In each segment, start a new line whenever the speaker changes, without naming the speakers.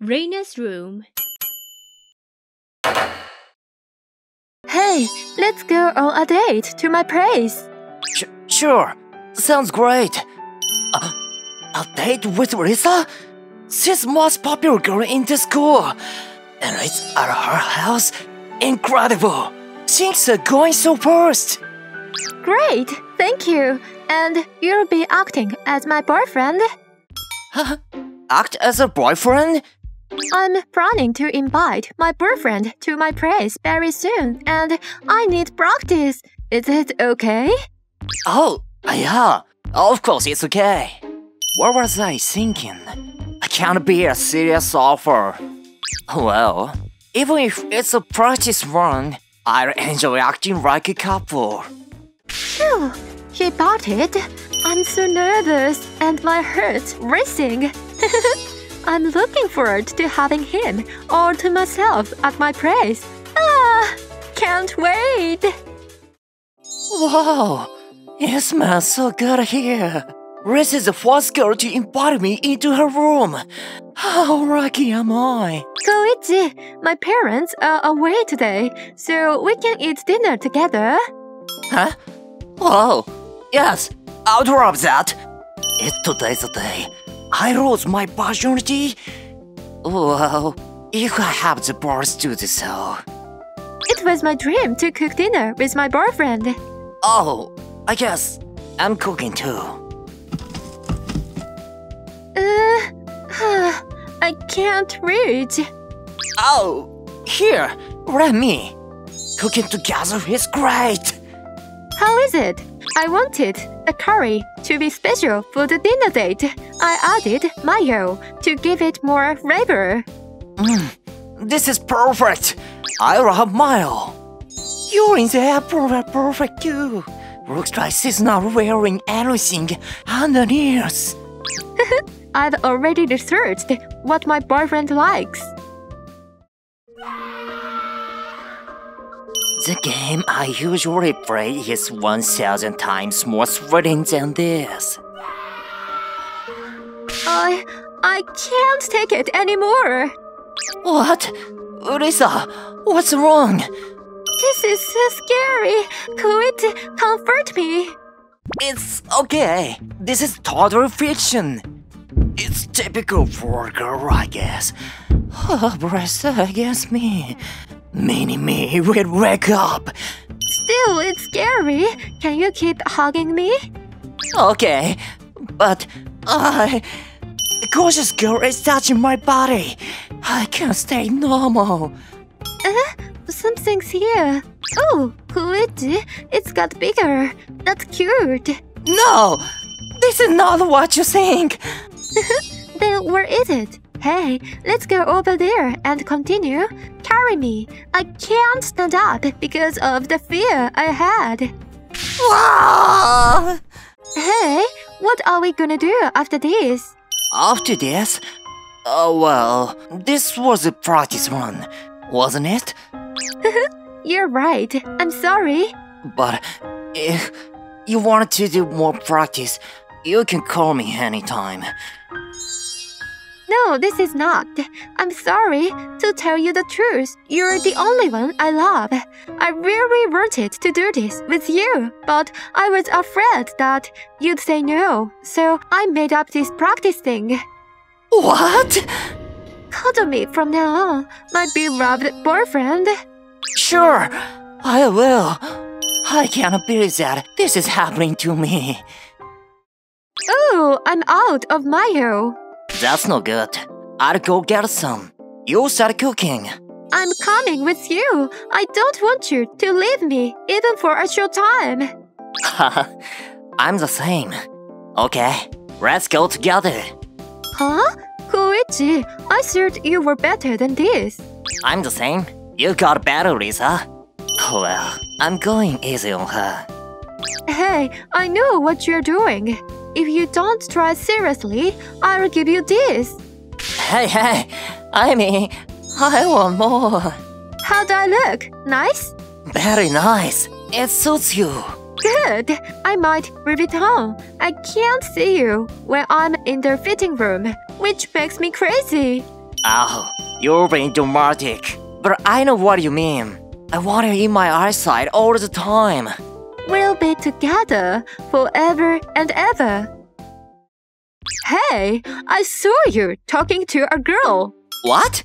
Reina's room.
Hey, let's go on a date to my place.
Sh sure, sounds great. Uh, a date with Lisa? She's the most popular girl in the school. And it's at her house? Incredible! Things are going so fast.
Great, thank you. And you'll be acting as my boyfriend?
Act as a boyfriend?
I'm planning to invite my boyfriend to my place very soon, and I need practice. Is it okay?
Oh, yeah, of course it's okay. What was I thinking? I can't be a serious offer. Well, even if it's a practice run, I'll enjoy acting like a couple.
Phew, he bought it. I'm so nervous, and my heart's racing. I'm looking forward to having him all to myself at my place. Ah, can't wait!
Wow, it smells so good here. Riz is the first girl to invite me into her room. How lucky am I?
Koichi, my parents are away today, so we can eat dinner together.
Huh? Oh, yes, I'll drop that. It's today's the day. I lost my opportunity. Well, if I have the balls to do so.
It was my dream to cook dinner with my boyfriend.
Oh, I guess I'm cooking too.
Uh, I can't read.
Oh, here, let me. Cooking together is great.
How is it? I wanted the curry to be special for the dinner date. I added mayo to give it more flavor.
Mm, this is perfect. I love mayo. You're in the airport perfect too. Looks like she's not wearing anything underneath.
I've already researched what my boyfriend likes.
The game I usually play is 1000 times more thrilling than this.
I. I can't take it anymore.
What? Lisa, what's wrong?
This is so scary. Quit, comfort me.
It's okay. This is total fiction. It's typical for a girl, I guess. Oh, breast against me. Mini me will wake up.
Still, it's scary. Can you keep hugging me?
Okay, but I. Gorgeous girl is touching my body. I can't stay normal.
Uh, something's here. Oh, Koichi, it's got bigger. That's cute.
No! This is not what you think!
then where is it? Hey, let's go over there and continue. Carry me. I can't stand up because of the fear I had. Hey, what are we gonna do after this?
After this? Oh, well, this was a practice run, wasn't it?
You're right. I'm sorry.
But if you wanted to do more practice, you can call me anytime.
No, this is not. I'm sorry. To tell you the truth, you're the only one I love. I really wanted to do this with you, but I was afraid that you'd say no, so I made up this practice thing.
What?
Cuddle me from now on, my beloved boyfriend.
Sure, I will. I can't believe that this is happening to me.
Oh, I'm out of mayo.
That's no good. I'll go get some. You start cooking.
I'm coming with you. I don't want you to leave me, even for a short time.
I'm the same. Okay, let's go together.
Huh? Koichi, I thought you were better than this.
I'm the same. You got better, Lisa. Well, I'm going easy on her.
Hey, I know what you're doing. If you don't try seriously, I'll give you this.
Hey, hey, I mean, I want more.
How do I look? Nice?
Very nice. It suits you.
Good. I might it home. I can't see you when I'm in the fitting room, which makes me crazy.
Oh, you're being dramatic. But I know what you mean. I want you in my eyesight all the time.
We'll be together forever and ever. Hey, I saw you talking to a girl.
What?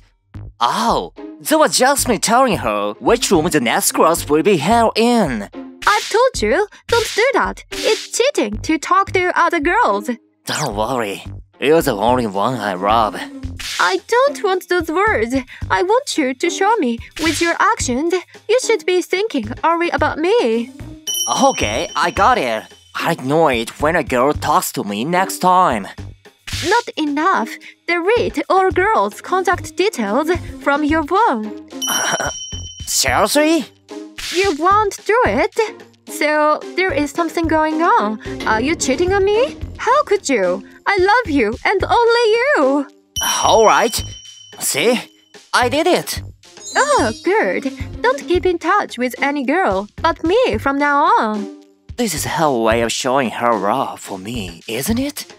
Oh, that was just me telling her which room the next class will be held in.
I've told you, don't do that. It's cheating to talk to other girls.
Don't worry, you're the only one I rob.
I don't want those words. I want you to show me with your actions. You should be thinking only about me.
Okay, I got it. I'll ignore it when a girl talks to me next time.
Not enough. Delete all girls' contact details from your phone.
Seriously?
You won't do it. So there is something going on. Are you cheating on me? How could you? I love you and only you.
Alright. See? I did it.
Oh, good. Don't keep in touch with any girl but me from now on.
This is her way of showing her love for me, isn't it?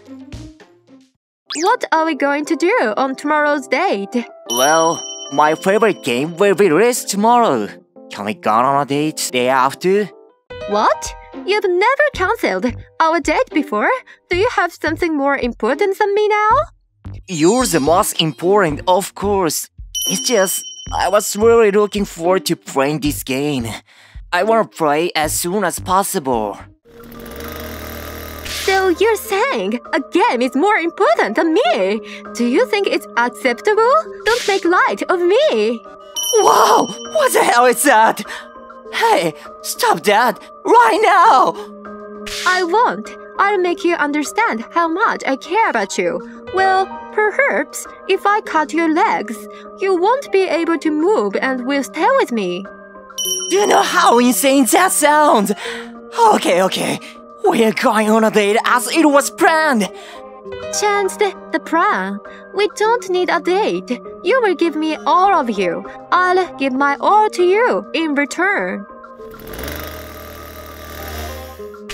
What are we going to do on tomorrow's date?
Well, my favorite game will be released tomorrow. Can we go on a date day after?
What? You've never cancelled our date before? Do you have something more important than me now?
You're the most important, of course. It's just, I was really looking forward to playing this game. I want to play as soon as possible.
So you're saying a game is more important than me? Do you think it's acceptable? Don't make light of me.
Wow! What the hell is that? Hey, stop that! Right now!
I won't. I'll make you understand how much I care about you. Well, perhaps if I cut your legs, you won't be able to move and will stay with me.
Do you know how insane that sounds? Okay, okay. We're going on a date as it was planned.
Changed the plan. We don't need a date. You will give me all of you. I'll give my all to you in return.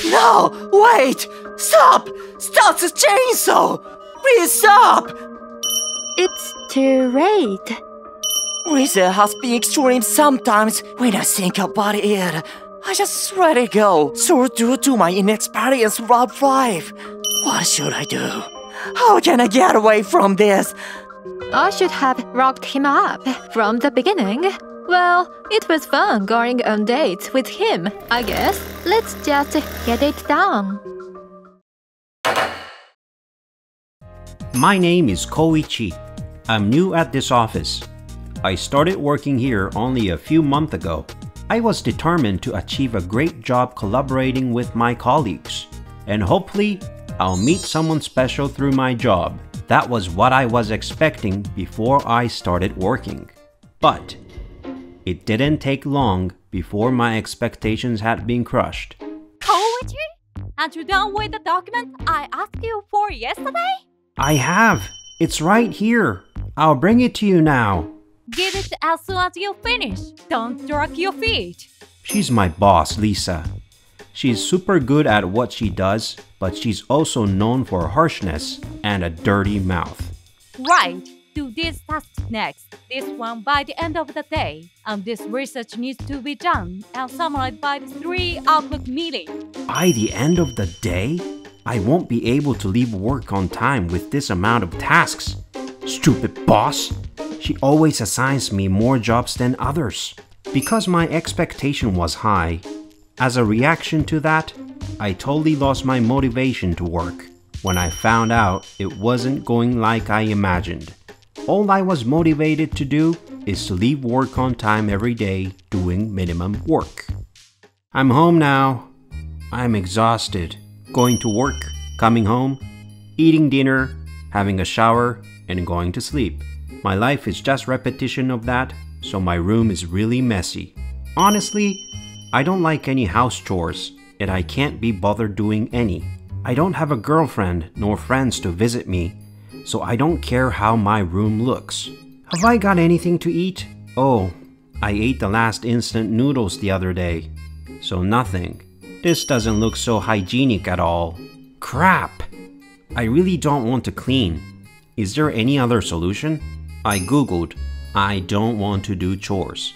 No, wait! Stop! Stop the chainsaw! Please stop!
It's too late.
Reason has been extreme sometimes when I think about it. I just let it go, so due to my inexperience Rob 5. What should I do? How can I get away from this?
I should have rocked him up from the beginning. Well, it was fun going on dates with him, I guess. Let's just get it done.
My name is Koichi. I'm new at this office. I started working here only a few months ago. I was determined to achieve a great job collaborating with my colleagues, and hopefully, I'll meet someone special through my job. That was what I was expecting before I started working. But it didn't take long before my expectations had been crushed.
Koichi? Aren't you done with the document I asked you for yesterday?
I have! It's right here. I'll bring it to you now.
Give it as soon as you finish. Don't drag your feet.
She's my boss, Lisa. She's super good at what she does, but she's also known for harshness and a dirty mouth.
Right. Do this task next. This one by the end of the day. And this research needs to be done and summarized by the three Outlook meeting.
By the end of the day, I won't be able to leave work on time with this amount of tasks. Stupid boss! She always assigns me more jobs than others. Because my expectation was high, as a reaction to that, I totally lost my motivation to work when I found out it wasn't going like I imagined. All I was motivated to do is to leave work on time every day doing minimum work. I'm home now. I'm exhausted. Going to work, coming home, eating dinner, having a shower, and going to sleep. My life is just repetition of that, so my room is really messy. Honestly, I don't like any house chores, and I can't be bothered doing any. I don't have a girlfriend nor friends to visit me, so I don't care how my room looks. Have I got anything to eat? Oh, I ate the last instant noodles the other day. So nothing. This doesn't look so hygienic at all. Crap! I really don't want to clean. Is there any other solution? I googled, I don't want to do chores,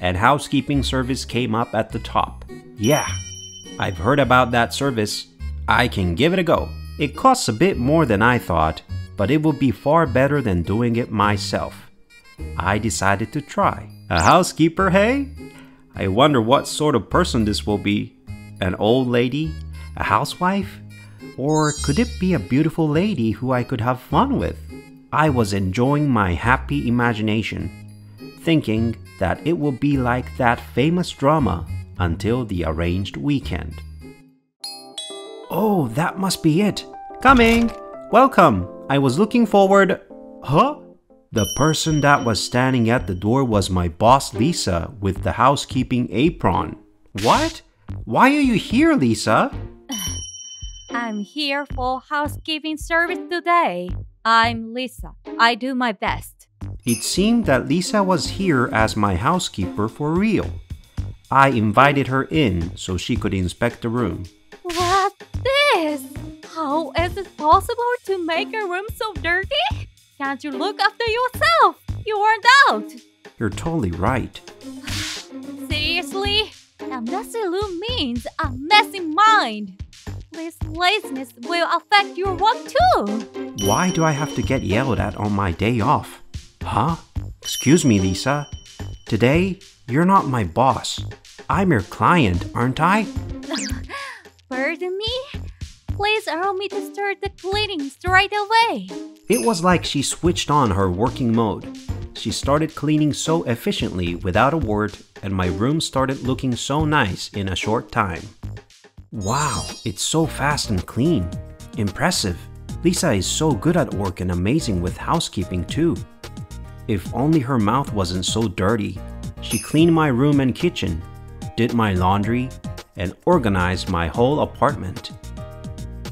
and housekeeping service came up at the top. Yeah, I've heard about that service. I can give it a go. It costs a bit more than I thought, but it would be far better than doing it myself. I decided to try. A housekeeper, hey? I wonder what sort of person this will be. An old lady? A housewife? Or could it be a beautiful lady who I could have fun with? I was enjoying my happy imagination, thinking that it would be like that famous drama until the arranged weekend. Oh, that must be it. Coming! Welcome! I was looking forward. Huh? The person that was standing at the door was my boss Lisa with the housekeeping apron. What? Why are you here, Lisa?
I'm here for housekeeping service today. I'm Lisa. I do my best.
It seemed that Lisa was here as my housekeeper for real. I invited her in so she could inspect the room.
What's this? How is it possible to make a room so dirty? Can't you look after yourself? You aren't out.
You're totally right.
Seriously? A messy room means a messy mind. This laziness will affect your work too.
Why do I have to get yelled at on my day off? Huh? Excuse me, Lisa. Today, you're not my boss. I'm your client, aren't I?
Pardon me? Please allow me to start the cleaning straight away.
It was like she switched on her working mode. She started cleaning so efficiently without a word, and my room started looking so nice in a short time. Wow, it's so fast and clean. Impressive. Lisa is so good at work and amazing with housekeeping too. If only her mouth wasn't so dirty. She cleaned my room and kitchen, did my laundry, and organized my whole apartment.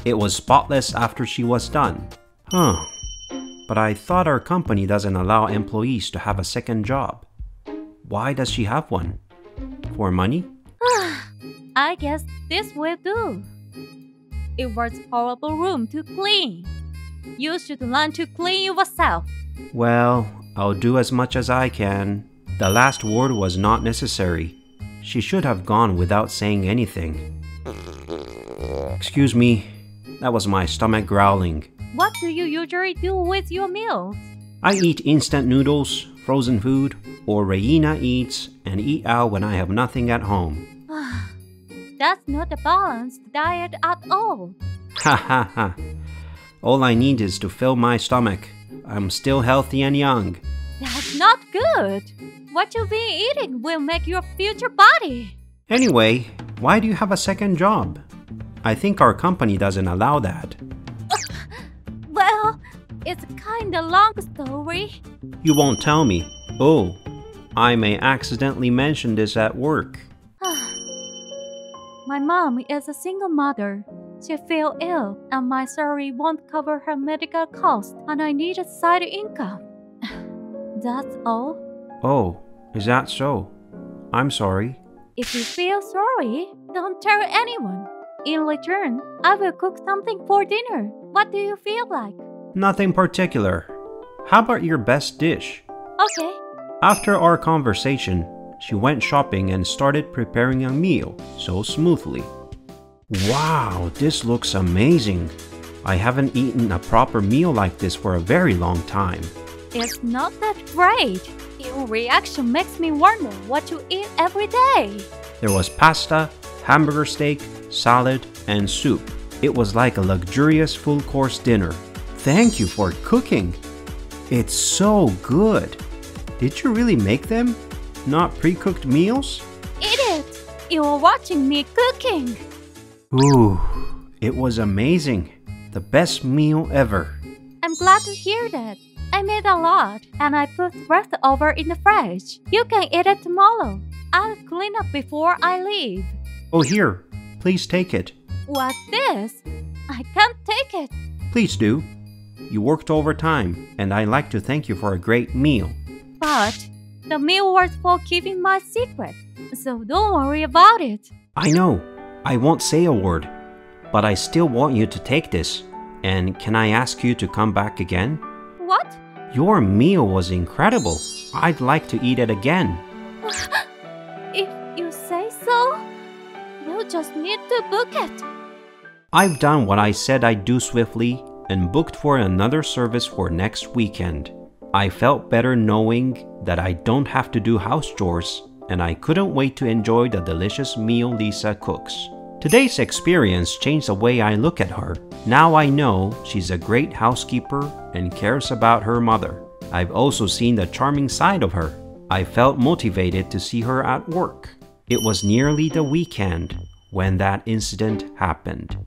It was spotless after she was done. Huh. But I thought our company doesn't allow employees to have a second job. Why does she have one? For money?
I guess this will do. It was a horrible room to clean. You should learn to clean yourself.
Well, I'll do as much as I can. The last word was not necessary. She should have gone without saying anything. Excuse me, that was my stomach growling.
What do you usually do with your meals?
I eat instant noodles, frozen food, or Reina eats and eat out when I have nothing at home.
That's not a balanced diet at all.
Ha ha ha. All I need is to fill my stomach. I'm still healthy and young.
That's not good. What you've been eating will make your future body.
Anyway, why do you have a second job? I think our company doesn't allow that.
Well, it's kinda long story.
You won't tell me. Oh, I may accidentally mention this at work.
My mom is a single mother. She fell ill, and my salary won't cover her medical costs, and I need a side income. That's all.
Oh, is that so? I'm sorry.
If you feel sorry, don't tell anyone. In return, I will cook something for dinner. What do you feel like?
Nothing particular. How about your best dish?
Okay.
After our conversation, she went shopping and started preparing a meal so smoothly. Wow, this looks amazing. I haven't eaten a proper meal like this for a very long time.
It's not that great. Your reaction makes me wonder what you eat every day.
There was pasta, hamburger steak, salad, and soup. It was like a luxurious full course dinner. Thank you for cooking. It's so good. Did you really make them? Not pre cooked meals?
Eat it. You're watching me cooking.
Ooh, it was amazing. The best meal ever.
I'm glad to hear that. I made a lot and I put leftover in the fridge. You can eat it tomorrow. I'll clean up before I leave.
Oh, here. Please take it.
What's this? I can't take it.
Please do. You worked overtime, and I'd like to thank you for a great meal.
But the meal was for keeping my secret, so don't worry about it.
I know. I won't say a word. But I still want you to take this. And can I ask you to come back again?
What?
Your meal was incredible. I'd like to eat it again.
If you say so, you just need to book it.
I've done what I said I'd do swiftly and booked for another service for next weekend. I felt better knowing that I don't have to do house chores, and I couldn't wait to enjoy the delicious meal Lisa cooks. Today's experience changed the way I look at her. Now I know she's a great housekeeper and cares about her mother. I've also seen the charming side of her. I felt motivated to see her at work. It was nearly the weekend when that incident happened.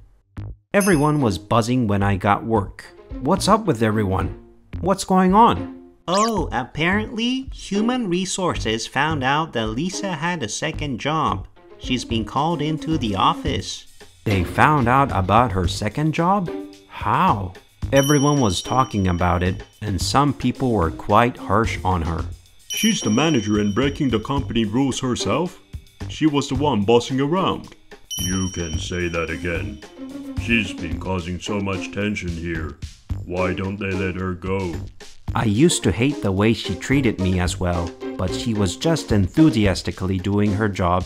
Everyone was buzzing when I got work. What's up with everyone? What's going on? Oh, apparently, Human Resources found out that Lisa had a second job. She's been called into the office. They found out about her second job? How? Everyone was talking about it, and some people were quite harsh on her.
She's the manager and breaking the company rules herself. She was the one bossing around. You can say that again. She's been causing so much tension here. Why don't they let her go?
I used to hate the way she treated me as well, but she was just enthusiastically doing her job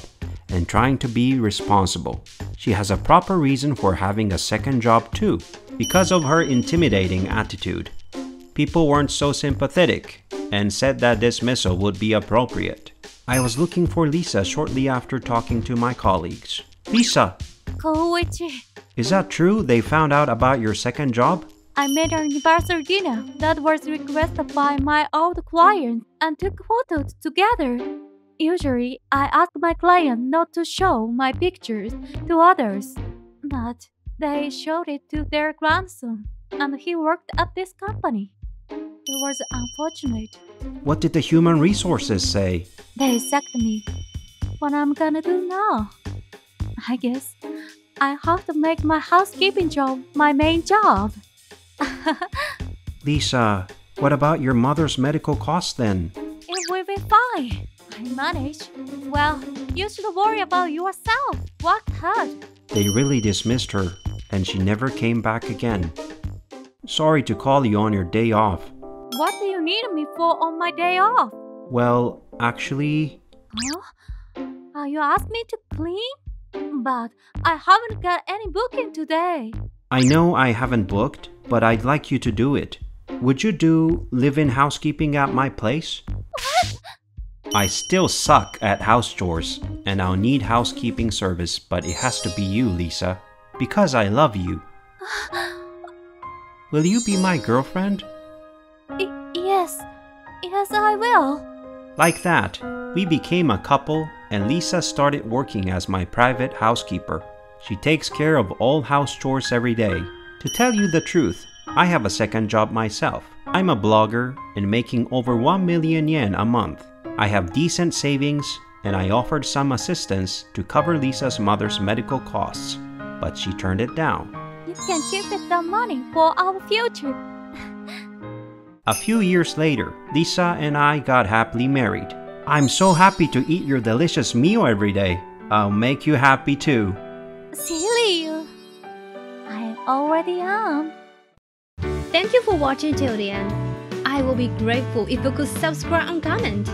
and trying to be responsible. She has a proper reason for having a second job too, because of her intimidating attitude. People weren't so sympathetic and said that dismissal would be appropriate. I was looking for Lisa shortly after talking to my colleagues. Lisa,
Koichi,
is that true they found out about your second job?
I made an anniversary dinner that was requested by my old client and took photos together. Usually, I ask my client not to show my pictures to others, but they showed it to their grandson, and he worked at this company. It was unfortunate.
What did the human resources say?
They sacked me. What am I'm gonna do now? I guess I have to make my housekeeping job my main job.
Lisa, what about your mother's medical costs then?
It will be fine. I manage. Well, you should worry about yourself. Work hard.
They really dismissed her, and she never came back again. Sorry to call you on your day off.
What do you need me for on my day off?
Well, actually,
Huh? Uh, you asked me to clean? But I haven't got any booking today.
I know I haven't booked, but I'd like you to do it. Would you do live in housekeeping at my place? I still suck at house chores, and I'll need housekeeping service, but it has to be you, Lisa, because I love you. Will you be my girlfriend?
Yes, yes, I will.
Like that, we became a couple, and Lisa started working as my private housekeeper. She takes care of all house chores every day. To tell you the truth, I have a second job myself. I'm a blogger and making over 1 million yen a month. I have decent savings, and I offered some assistance to cover Lisa's mother's medical costs, but she turned it down.
You can keep it the money for our future.
A few years later, Lisa and I got happily married. I'm so happy to eat your delicious meal every day. I'll make you happy too.
Silly you. I already am.
Thank you for watching till the end. I will be grateful if you could subscribe and comment.